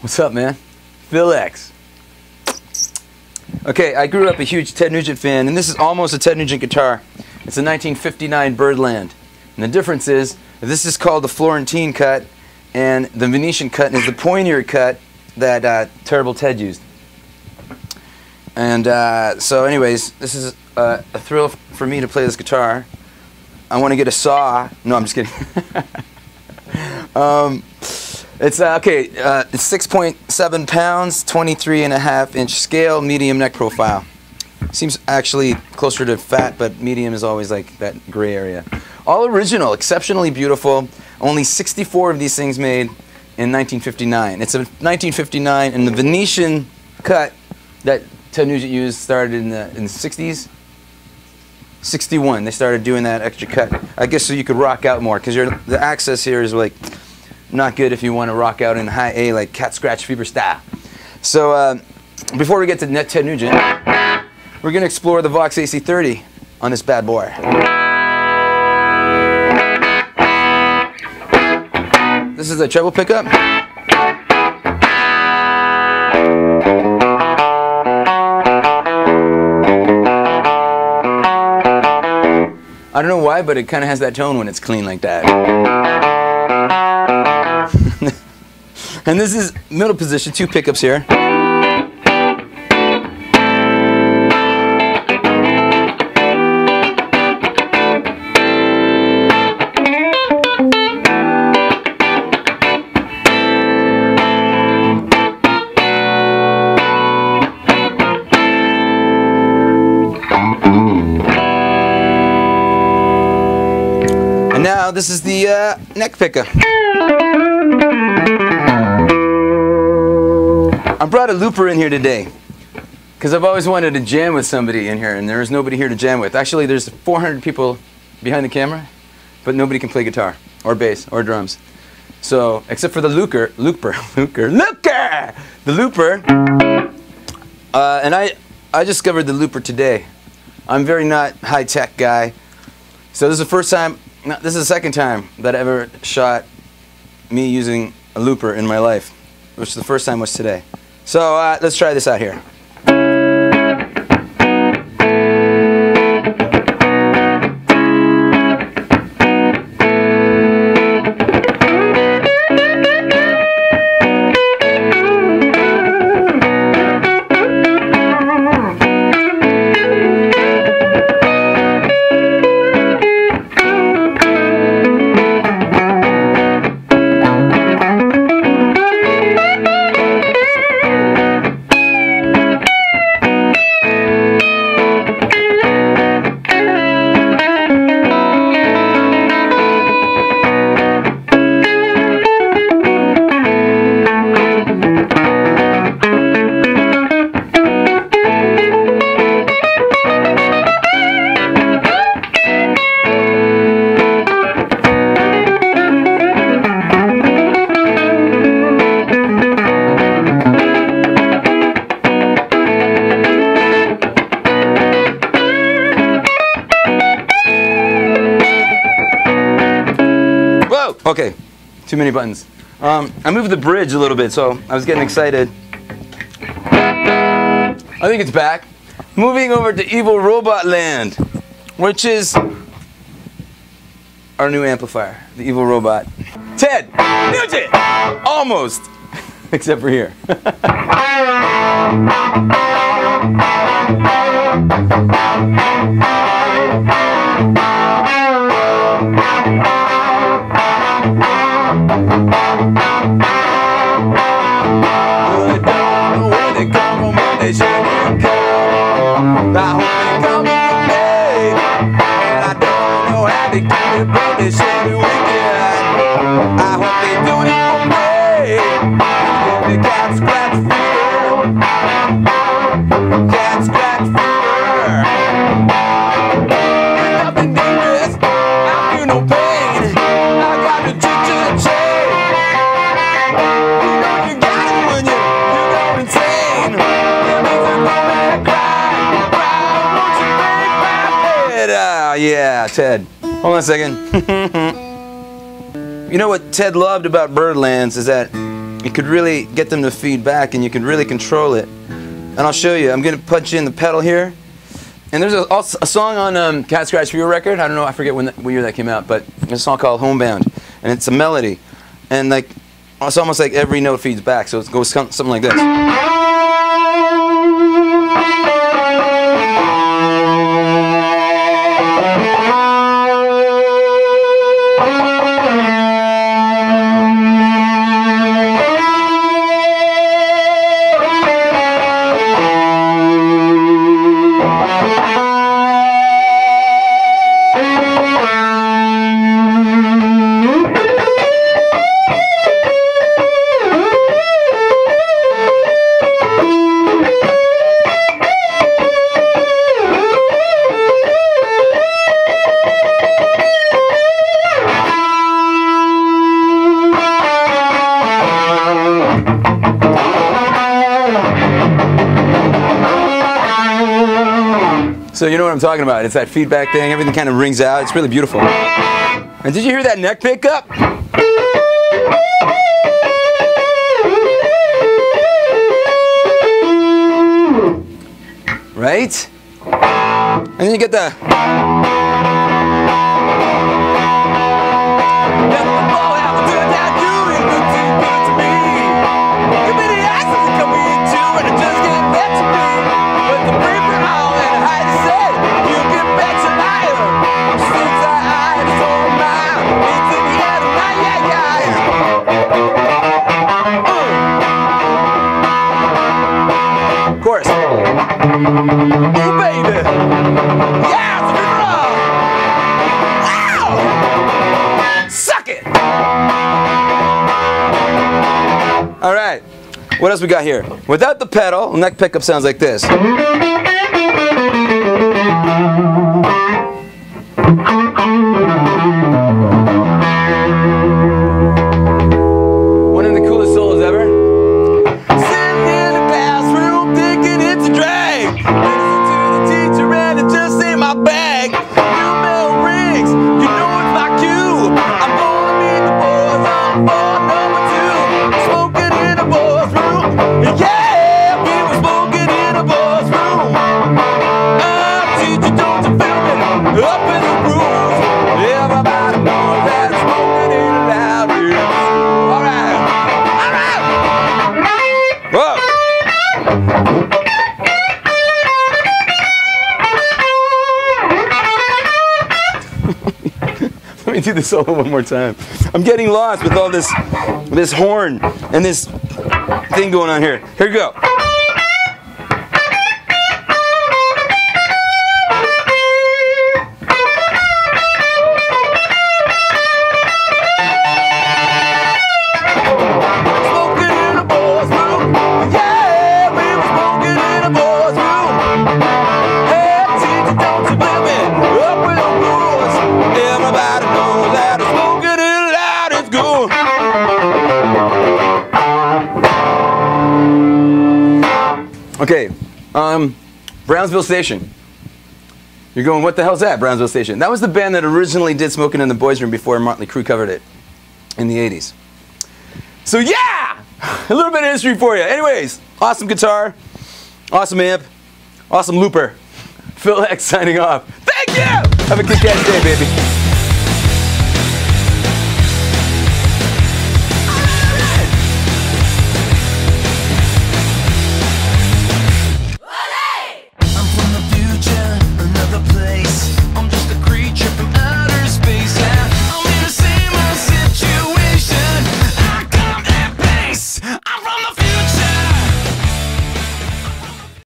What's up, man? Phil X. Okay, I grew up a huge Ted Nugent fan, and this is almost a Ted Nugent guitar. It's a 1959 Byrdland. And the difference is, this is called the Florentine cut, and the Venetian cut is the pointier cut that uh, Terrible Ted used. And uh, so, anyways, this is uh, a thrill for me to play this guitar. I want to get a saw. No, I'm just kidding. um, it's uh, okay. Uh, it's 6.7 pounds, 23 and a half inch scale, medium neck profile. Seems actually closer to fat, but medium is always like that gray area. All original, exceptionally beautiful. Only 64 of these things made in 1959. It's a 1959, and the Venetian cut that Ted Nugent used started in the in the 60s. 61. They started doing that extra cut. I guess so you could rock out more because the access here is like not good if you want to rock out in high A like cat scratch fever style. So uh, before we get to Ted Nugent, we're gonna explore the Vox AC30 on this bad boy. This is a treble pickup. I don't know why, but it kind of has that tone when it's clean like that. And this is middle position, two pickups here. And now this is the uh, neck pickup. I brought a looper in here today because I've always wanted to jam with somebody in here, and there is nobody here to jam with. Actually, there's 400 people behind the camera, but nobody can play guitar or bass or drums. So, except for the looper, looper, looper, looper, the looper. Uh, and I, I discovered the looper today. I'm very not high tech guy. So this is the first time, no, this is the second time that I ever shot me using a looper in my life, which the first time was today. So uh, let's try this out here. Okay, too many buttons. Um, I moved the bridge a little bit, so I was getting excited. I think it's back. Moving over to Evil Robot Land, which is our new amplifier, the Evil Robot. Ted Nugent! Almost! Except for here. cat scratch fever. Nothing dangerous. Yeah, Ted. Hold on a second. you know what Ted loved about Byrdlands is that you could really get them to feed back and you can really control it. And I'll show you. I'm gonna punch in the pedal here. And there's a, a song on um, Cat Scratch Fever record. I don't know. I forget when that, what year that came out, but it's a song called Homebound, and it's a melody, and like it's almost like every note feeds back. So it goes something like this. So you know what I'm talking about. It's that feedback thing. Everything kind of rings out. It's really beautiful. And did you hear that neck pickup? Right? And then you get the. Ooh, baby. Suck it. All right. What else we got here? Without the pedal, neck pickup sounds like this. Let me do this solo one more time. I'm getting lost with all this this horn and this thing going on here. Here we go. Um, Brownsville Station. You're going, what the hell's that, Brownsville Station? That was the band that originally did Smoking in the Boys Room before Motley Crue covered it in the 80s. So yeah, a little bit of history for you. Anyways, awesome guitar, awesome amp, awesome looper. Phil X signing off. Thank you. Have a kick-ass day, baby.